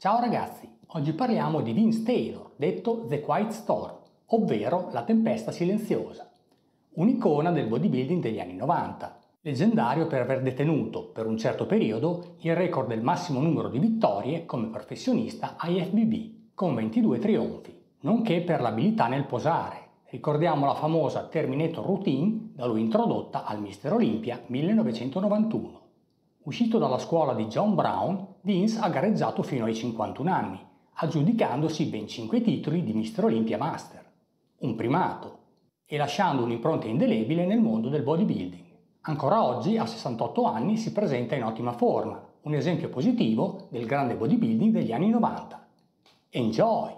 Ciao ragazzi, oggi parliamo di Vince Taylor, detto The Quiet Storm, ovvero la tempesta silenziosa, un'icona del bodybuilding degli anni 90, leggendario per aver detenuto per un certo periodo il record del massimo numero di vittorie come professionista IFBB, con 22 trionfi, nonché per l'abilità nel posare. Ricordiamo la famosa Terminator Routine da lui introdotta al Mister Olympia 1991. Uscito dalla scuola di John Brown, Vince ha gareggiato fino ai 51 anni, aggiudicandosi ben 5 titoli di Mister Olympia Master, un primato, e lasciando un'impronta indelebile nel mondo del bodybuilding. Ancora oggi, a 68 anni, si presenta in ottima forma, un esempio positivo del grande bodybuilding degli anni 90. Enjoy!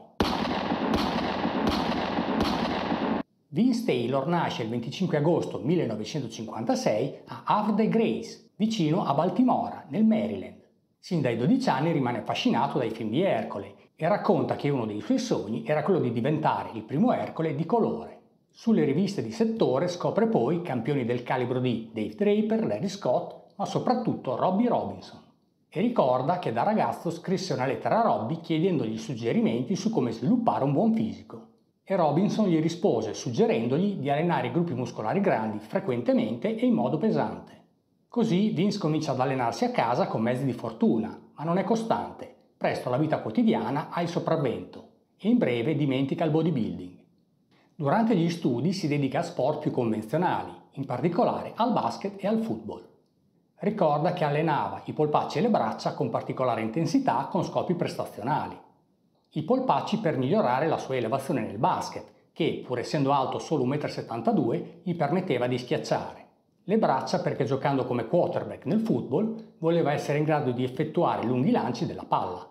Vince Taylor nasce il 25 agosto 1956 a Havre de Grace, vicino a Baltimora, nel Maryland. Sin dai 12 anni rimane affascinato dai film di Ercole e racconta che uno dei suoi sogni era quello di diventare il primo Ercole di colore. Sulle riviste di settore scopre poi campioni del calibro di Dave Draper, Larry Scott, ma soprattutto Robbie Robinson. E ricorda che da ragazzo scrisse una lettera a Robbie chiedendogli suggerimenti su come sviluppare un buon fisico e Robinson gli rispose suggerendogli di allenare i gruppi muscolari grandi frequentemente e in modo pesante. Così Vince comincia ad allenarsi a casa con mezzi di fortuna, ma non è costante. Presto la vita quotidiana ha il sopravvento e in breve dimentica il bodybuilding. Durante gli studi si dedica a sport più convenzionali, in particolare al basket e al football. Ricorda che allenava i polpacci e le braccia con particolare intensità con scopi prestazionali i polpacci per migliorare la sua elevazione nel basket, che, pur essendo alto solo 1,72 m, gli permetteva di schiacciare. Le braccia perché giocando come quarterback nel football voleva essere in grado di effettuare lunghi lanci della palla.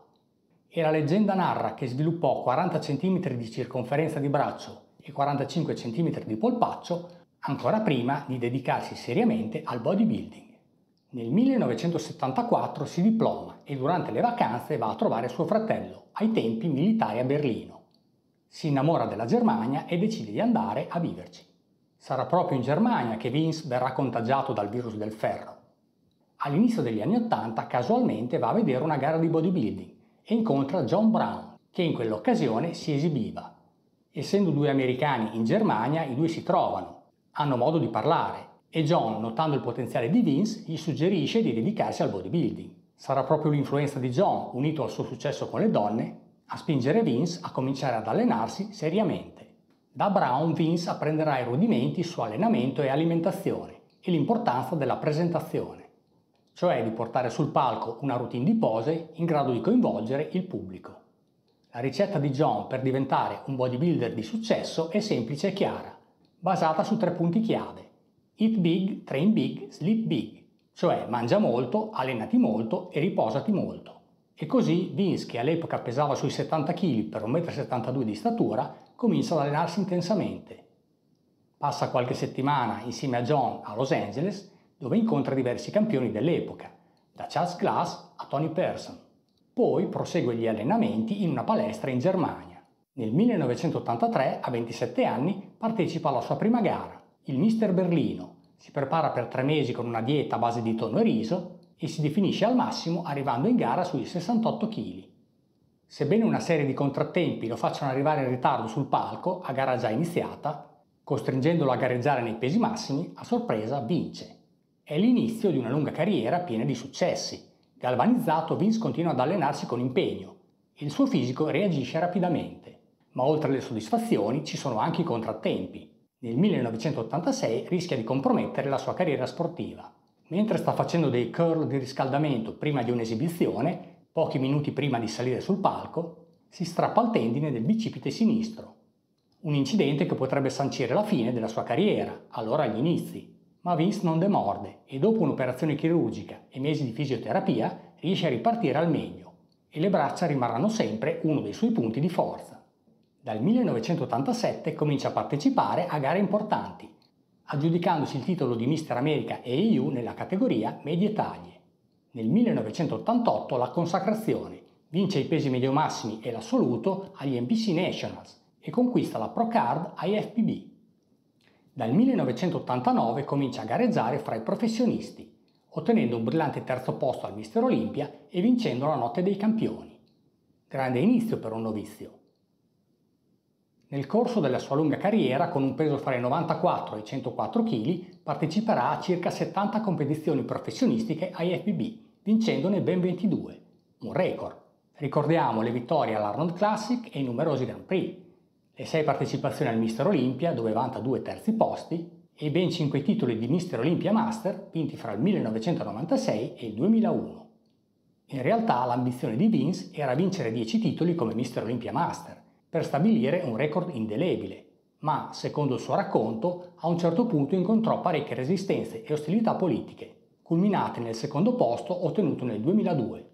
E la leggenda narra che sviluppò 40 cm di circonferenza di braccio e 45 cm di polpaccio ancora prima di dedicarsi seriamente al bodybuilding. Nel 1974 si diploma e durante le vacanze va a trovare suo fratello, ai tempi militari a Berlino. Si innamora della Germania e decide di andare a viverci. Sarà proprio in Germania che Vince verrà contagiato dal virus del ferro. All'inizio degli anni Ottanta casualmente va a vedere una gara di bodybuilding e incontra John Brown, che in quell'occasione si esibiva. Essendo due americani in Germania, i due si trovano, hanno modo di parlare e John, notando il potenziale di Vince, gli suggerisce di dedicarsi al bodybuilding. Sarà proprio l'influenza di John, unito al suo successo con le donne, a spingere Vince a cominciare ad allenarsi seriamente. Da Brown Vince apprenderà i rudimenti su allenamento e alimentazione e l'importanza della presentazione, cioè di portare sul palco una routine di pose in grado di coinvolgere il pubblico. La ricetta di John per diventare un bodybuilder di successo è semplice e chiara, basata su tre punti chiave Eat big, train big, sleep big, cioè mangia molto, allenati molto e riposati molto. E così Vince, che all'epoca pesava sui 70 kg per 1,72 m di statura, comincia ad allenarsi intensamente. Passa qualche settimana insieme a John a Los Angeles, dove incontra diversi campioni dell'epoca, da Charles Glass a Tony Persson. Poi prosegue gli allenamenti in una palestra in Germania. Nel 1983, a 27 anni, partecipa alla sua prima gara, il Mister Berlino si prepara per tre mesi con una dieta a base di tonno e riso e si definisce al massimo arrivando in gara sui 68 kg. Sebbene una serie di contrattempi lo facciano arrivare in ritardo sul palco a gara già iniziata, costringendolo a gareggiare nei pesi massimi, a sorpresa vince. È l'inizio di una lunga carriera piena di successi. Galvanizzato, Vince continua ad allenarsi con impegno il suo fisico reagisce rapidamente. Ma oltre alle soddisfazioni ci sono anche i contrattempi. Nel 1986 rischia di compromettere la sua carriera sportiva. Mentre sta facendo dei curl di riscaldamento prima di un'esibizione, pochi minuti prima di salire sul palco, si strappa il tendine del bicipite sinistro. Un incidente che potrebbe sancire la fine della sua carriera, allora agli inizi. Ma Vince non demorde e dopo un'operazione chirurgica e mesi di fisioterapia riesce a ripartire al meglio e le braccia rimarranno sempre uno dei suoi punti di forza. Dal 1987 comincia a partecipare a gare importanti, aggiudicandosi il titolo di Mister America e EU nella categoria medie taglie. Nel 1988 la consacrazione, vince i pesi medio-massimi e l'assoluto agli NPC Nationals e conquista la Pro Card IFPB. Dal 1989 comincia a gareggiare fra i professionisti, ottenendo un brillante terzo posto al Mister Olympia e vincendo la Notte dei Campioni. grande inizio per un novizio. Nel corso della sua lunga carriera, con un peso fra i 94 e i 104 kg, parteciperà a circa 70 competizioni professionistiche IFBB, vincendone ben 22, un record. Ricordiamo le vittorie all'Arnold Classic e i numerosi Grand Prix, le 6 partecipazioni al Mister Olympia, dove vanta due terzi posti, e i ben 5 titoli di Mister Olympia Master, vinti fra il 1996 e il 2001. In realtà l'ambizione di Vince era vincere 10 titoli come Mister Olympia Master, per stabilire un record indelebile, ma, secondo il suo racconto, a un certo punto incontrò parecchie resistenze e ostilità politiche, culminate nel secondo posto ottenuto nel 2002,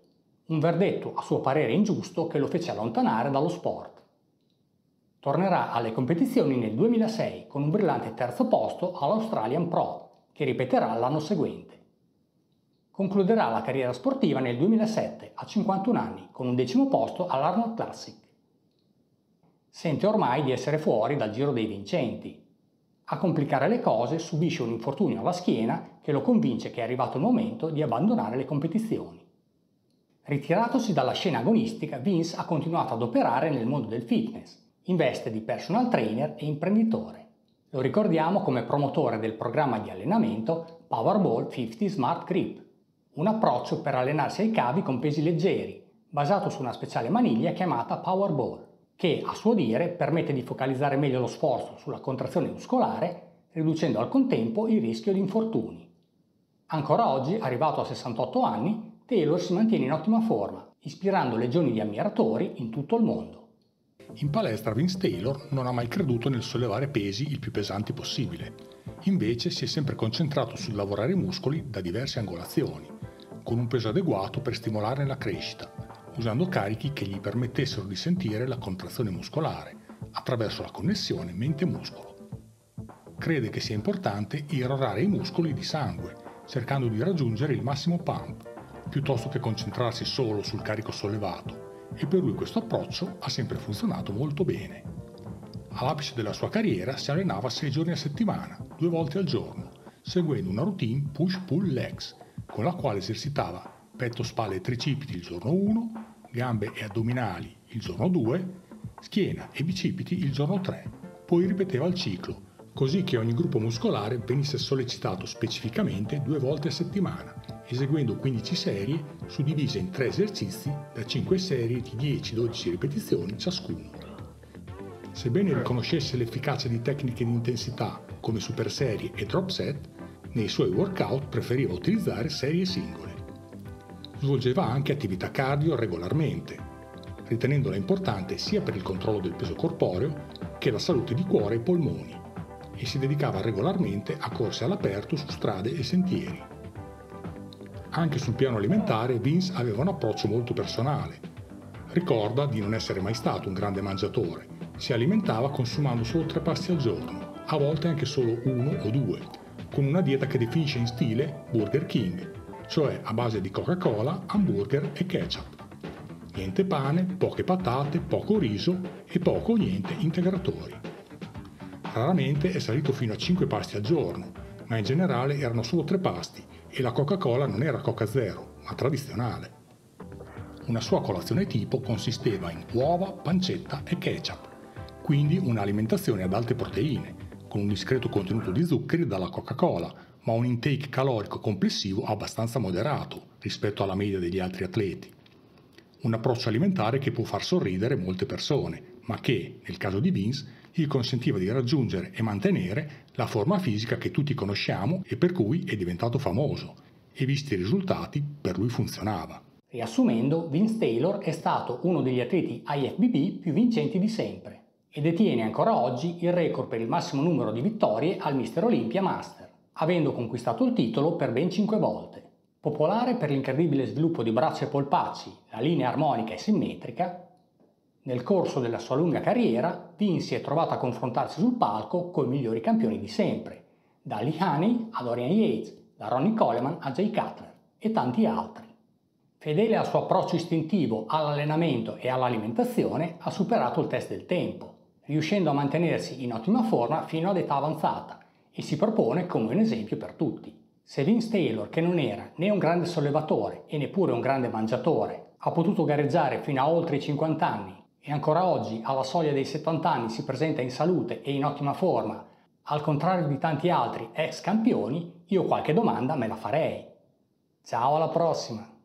un verdetto a suo parere ingiusto che lo fece allontanare dallo sport. Tornerà alle competizioni nel 2006 con un brillante terzo posto all'Australian Pro, che ripeterà l'anno seguente. Concluderà la carriera sportiva nel 2007, a 51 anni, con un decimo posto all'Arnold Classic sente ormai di essere fuori dal giro dei vincenti. A complicare le cose subisce un infortunio alla schiena che lo convince che è arrivato il momento di abbandonare le competizioni. Ritiratosi dalla scena agonistica, Vince ha continuato ad operare nel mondo del fitness, in veste di personal trainer e imprenditore. Lo ricordiamo come promotore del programma di allenamento Powerball 50 Smart Grip, un approccio per allenarsi ai cavi con pesi leggeri, basato su una speciale maniglia chiamata Powerball che a suo dire permette di focalizzare meglio lo sforzo sulla contrazione muscolare, riducendo al contempo il rischio di infortuni. Ancora oggi, arrivato a 68 anni, Taylor si mantiene in ottima forma, ispirando legioni di ammiratori in tutto il mondo. In palestra Vince Taylor non ha mai creduto nel sollevare pesi il più pesanti possibile. Invece si è sempre concentrato sul lavorare i muscoli da diverse angolazioni, con un peso adeguato per stimolare la crescita, usando carichi che gli permettessero di sentire la contrazione muscolare attraverso la connessione mente-muscolo. Crede che sia importante irrorare i muscoli di sangue, cercando di raggiungere il massimo pump, piuttosto che concentrarsi solo sul carico sollevato, e per lui questo approccio ha sempre funzionato molto bene. All'apice della sua carriera si allenava 6 giorni a settimana, due volte al giorno, seguendo una routine push-pull-legs, con la quale esercitava petto, spalle e tricipiti il giorno 1, gambe e addominali il giorno 2, schiena e bicipiti il giorno 3. Poi ripeteva il ciclo, così che ogni gruppo muscolare venisse sollecitato specificamente due volte a settimana, eseguendo 15 serie suddivise in 3 esercizi da 5 serie di 10-12 ripetizioni ciascuno. Sebbene riconoscesse l'efficacia di tecniche di intensità come super serie e drop set, nei suoi workout preferiva utilizzare serie singole svolgeva anche attività cardio regolarmente, ritenendola importante sia per il controllo del peso corporeo che la salute di cuore e polmoni, e si dedicava regolarmente a corse all'aperto su strade e sentieri. Anche sul piano alimentare Vince aveva un approccio molto personale. Ricorda di non essere mai stato un grande mangiatore, si alimentava consumando solo tre pasti al giorno, a volte anche solo uno o due, con una dieta che definisce in stile Burger King, cioè a base di Coca-Cola, hamburger e ketchup. Niente pane, poche patate, poco riso e poco o niente integratori. Raramente è salito fino a 5 pasti al giorno, ma in generale erano solo 3 pasti e la Coca-Cola non era Coca Zero, ma tradizionale. Una sua colazione tipo consisteva in uova, pancetta e ketchup, quindi un'alimentazione ad alte proteine, con un discreto contenuto di zuccheri dalla Coca-Cola, ma un intake calorico complessivo abbastanza moderato rispetto alla media degli altri atleti. Un approccio alimentare che può far sorridere molte persone, ma che, nel caso di Vince, gli consentiva di raggiungere e mantenere la forma fisica che tutti conosciamo e per cui è diventato famoso, e visti i risultati, per lui funzionava. Riassumendo, Vince Taylor è stato uno degli atleti IFBB più vincenti di sempre e detiene ancora oggi il record per il massimo numero di vittorie al Mister Olympia Master avendo conquistato il titolo per ben 5 volte. Popolare per l'incredibile sviluppo di braccia e polpacci, la linea armonica e simmetrica, nel corso della sua lunga carriera Vince si è trovato a confrontarsi sul palco con i migliori campioni di sempre, da Lee Haney a Dorian Yates, da Ronnie Coleman a Jay Cutler e tanti altri. Fedele al suo approccio istintivo all'allenamento e all'alimentazione, ha superato il test del tempo, riuscendo a mantenersi in ottima forma fino ad età avanzata e si propone come un esempio per tutti. Se Vince Taylor, che non era né un grande sollevatore e neppure un grande mangiatore, ha potuto gareggiare fino a oltre i 50 anni e ancora oggi alla soglia dei 70 anni si presenta in salute e in ottima forma, al contrario di tanti altri ex campioni, io qualche domanda me la farei. Ciao alla prossima!